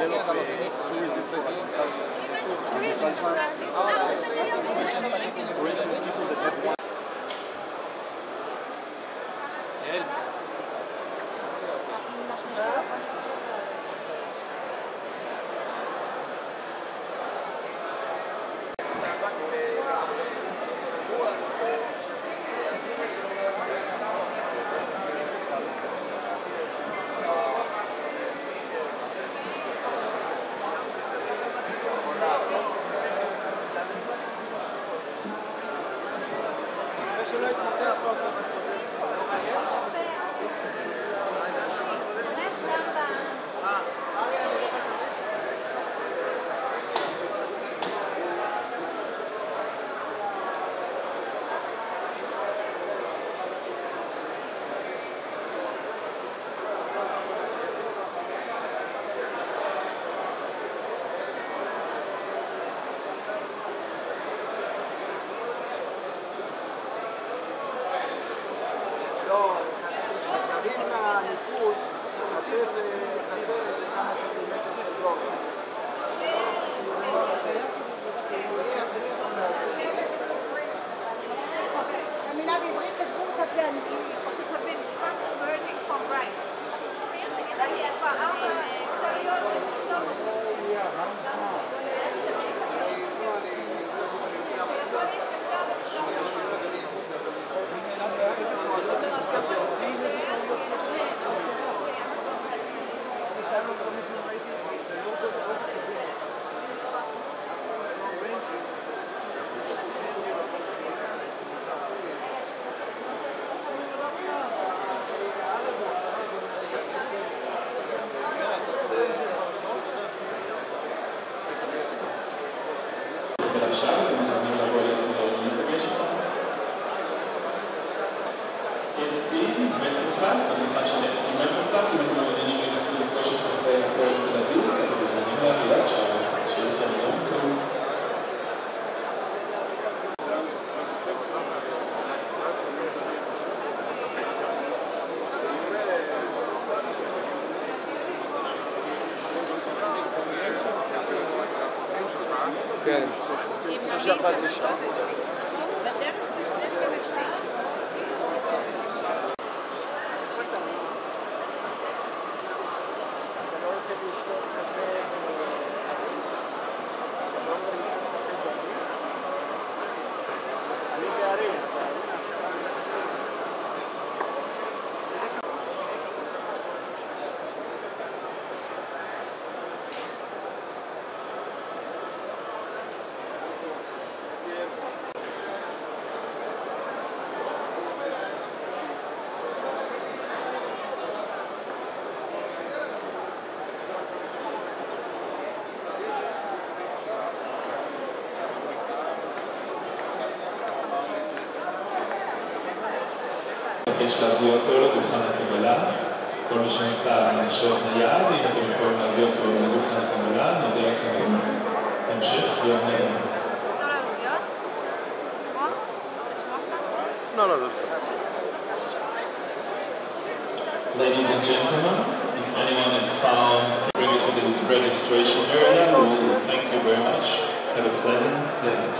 veloce, giusto, לא, מבקש להביא אותו לדוכן הקבלה. כל מי שנמצא על מחשב נייד, אם אתם יכולים להביא אותו לדוכן הקבלה, נודה לכם מאוד. המשך יום נעים. רוצה אולי אוזניות? לשמוע? רוצה לשמוע קצת? לא, לא, זה בסדר. Ladies and gentlemen, if anyone had found bring it to the registration area, we will thank you very much. Have a pleasant day.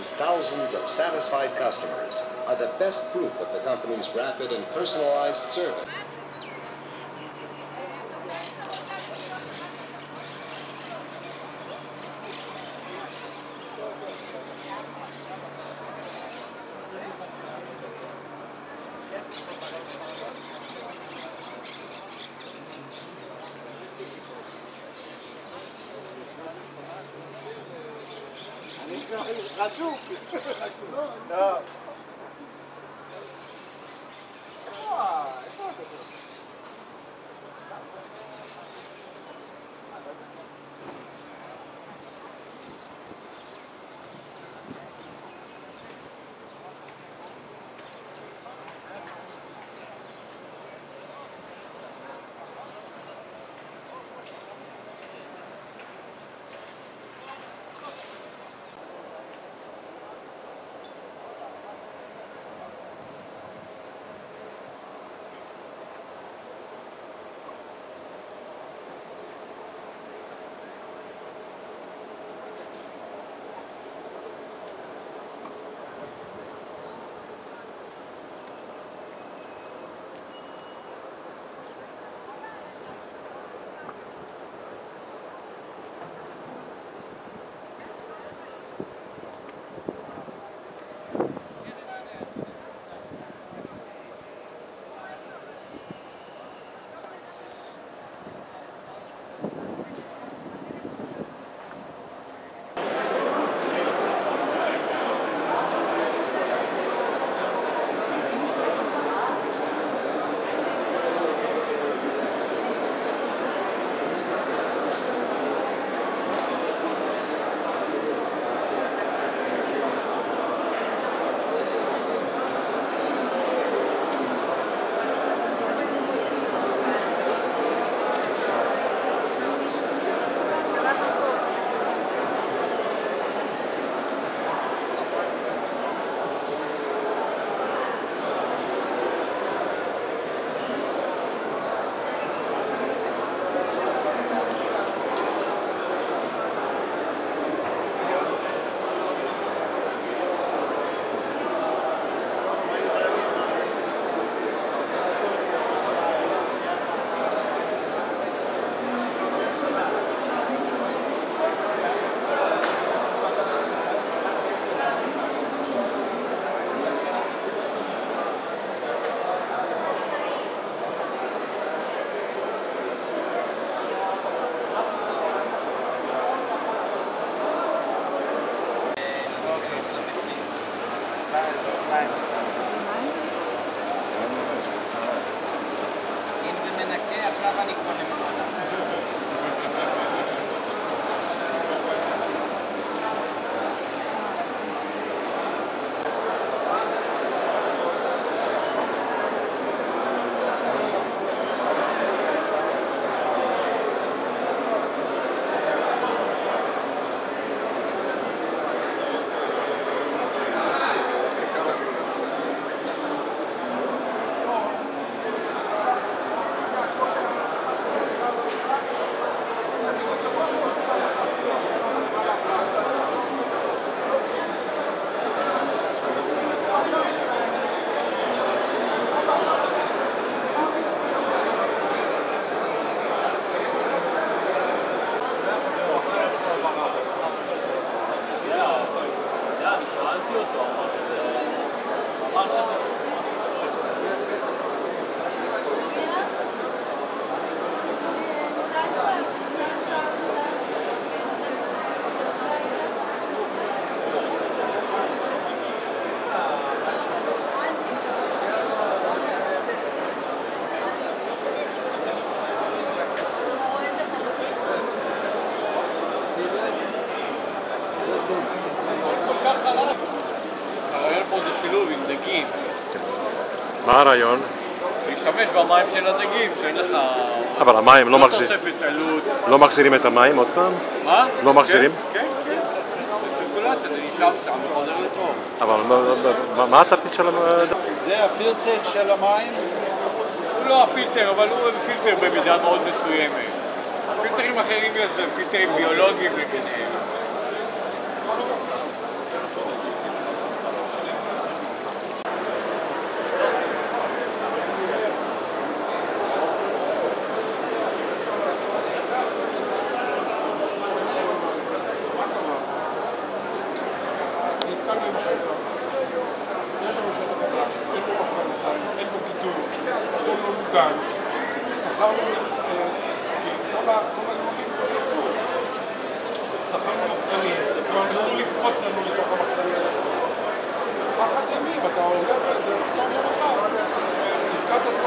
Thousands of satisfied customers are the best proof of the company's rapid and personalized service. Thank you. אם Giovanni Cucchi. הרעיון פה זה שילוב עם דגים. מה הרעיון? להשתמש במים של הדגים, שאין לך... אבל המים לא לא מחזיר- תוספת עלות. לא מחזירים את המים עוד פעם? מה? לא מחזירים? כן, כן. זה צירקולציה, זה נשאר שם וחוזר לפה. אבל לא- לא- לא- מה התפקיד של. זה הפילטר של המים? הוא לא הפילטר, אבל הוא פילטר במידה מאוד מסוימת. פילטרים אחרים יש, פילטרים ביולוגיים למיניהם. lugar.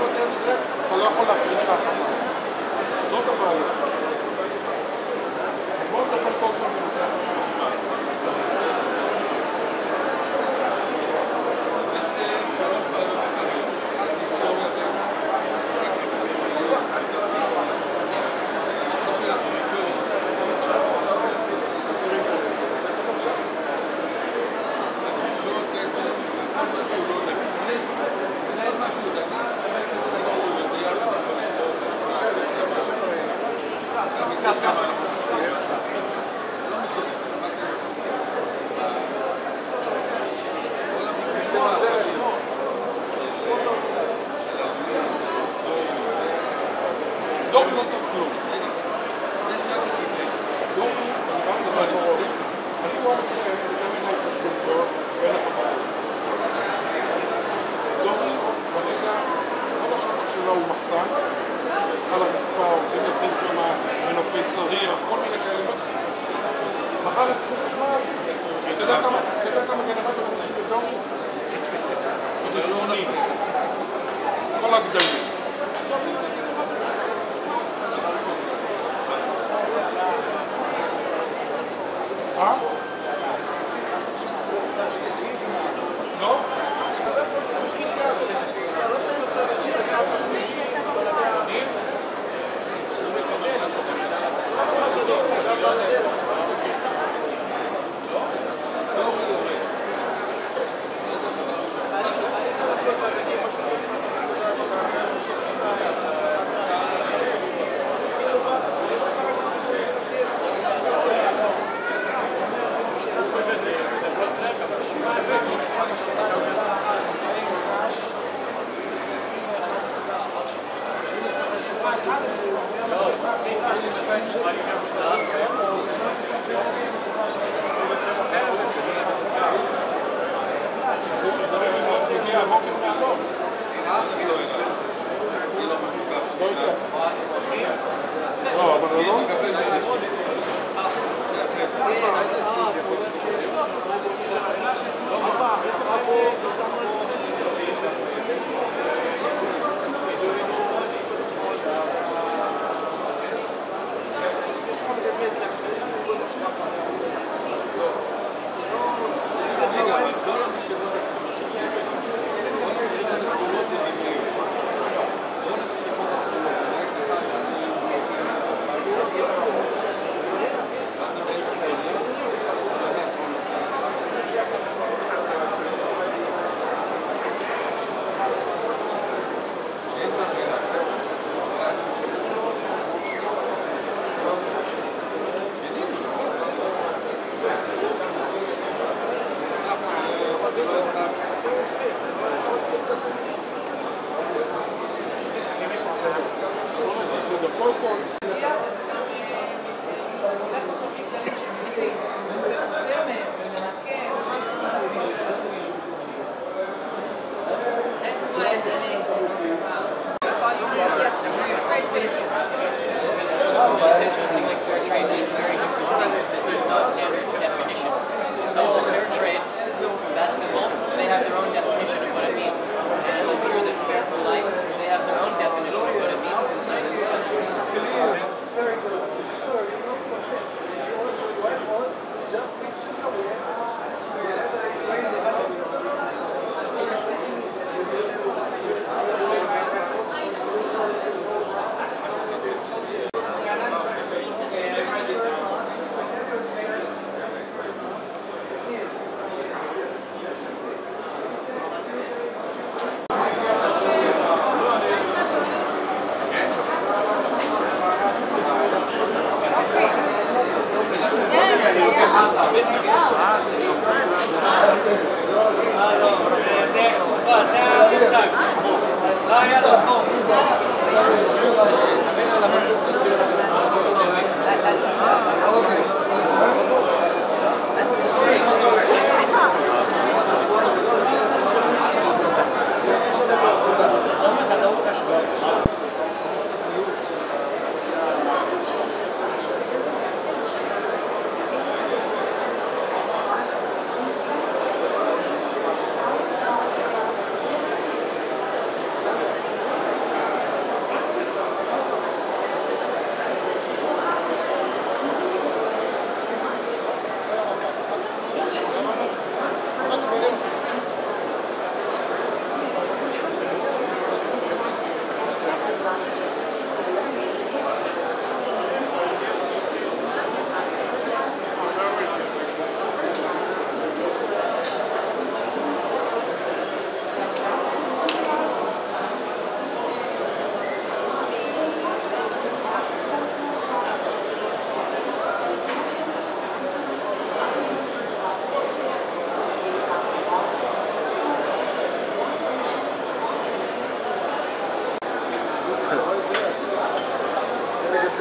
נתקעת את כל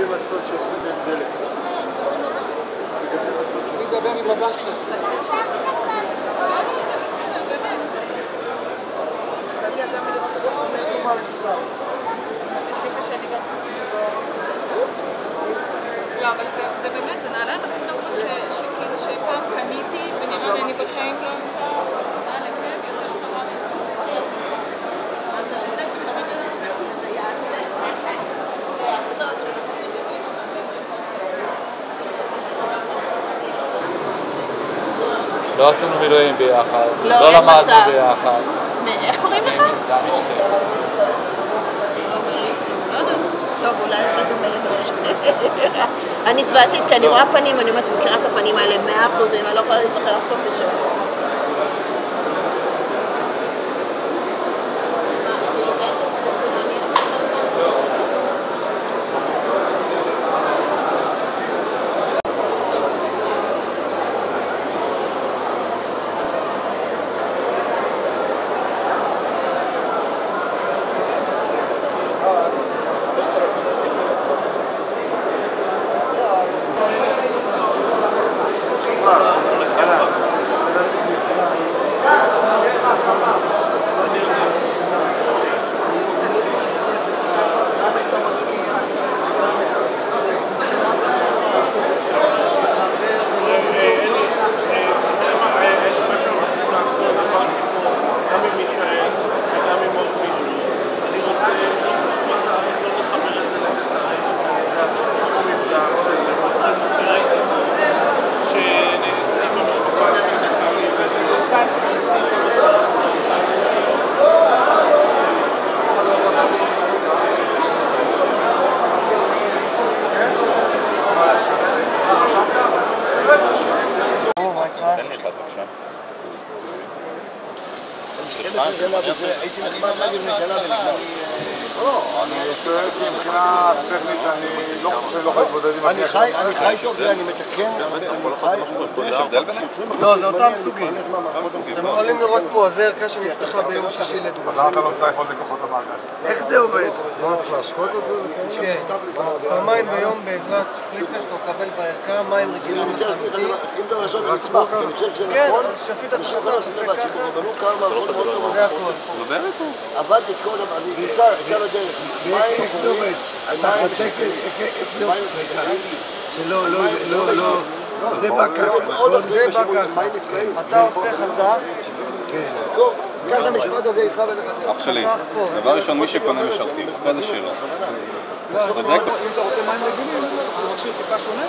מגדלים מצות שעושים בהם דלק. מגדלים מצות שעושים... אני מדבר עם הבנק שעושים. אופס. לא, אבל זה, באמת, זה נעליים הכי ש- שכאילו שפעם קניתי, ונראה לי אני בחיים לא אמצא נעליים כאלה יותר שטובה מזה. מה זה עושה? זה כרגע לא עושה, אבל זה יעשה. זה הצעות שאנחנו מגדלים אותם במקומות כאלה. בסופו של דבר אנחנו לא עשינו מילואים ביחד, לא, לא למדנו. ביחד. איך קוראים לך? דני שטרן. לא יודעת. טוב, אולי אתה דומה לדורש. אני זוועתית, כי אני רואה פנים, אני אומרת, מכירה את הפנים האלה מאה אחוז, אני לא יכולה להיזכר אף פעם בשם. הייתי נחמד להגיד משנה ולפני. אני שואל כי מבחינה טכנית אני לא חושב שאני לא יכול להתמודד עם אני חי, אני חי טוב, אני מתקן, אני חי, יש הבדל ביניהם? לא, זה אותם סוגים. אתם יכולים לראות פה, זה ערכה שנפתחה ביום שישי למה לדוגמה. אתה לא צריך עוד לקוחות המעגל? איך זה עובד? מה, צריך להשקות את זה? כן. פעמיים ביום בעזרת שפריצר שאתה מקבל בערכה, מים רגילים לחלוטין. אם אתה לעשות רצפה, אני חושב כן, נכון, שעשית את אני השקה, חושב תעשה שזה ככה. זה את כל דבר, אני נמצא הדרך, מים לא, לא, לא. זה זה. נפלאים. אתה עושה טוב, קח את המשפט הזה איתך ולך. אח שלי. דבר ראשון מי שקונה משרתים, אחרי זה שלא. לא. אם אתה רוצה מים רגילים, המכשיר טיפה שונה.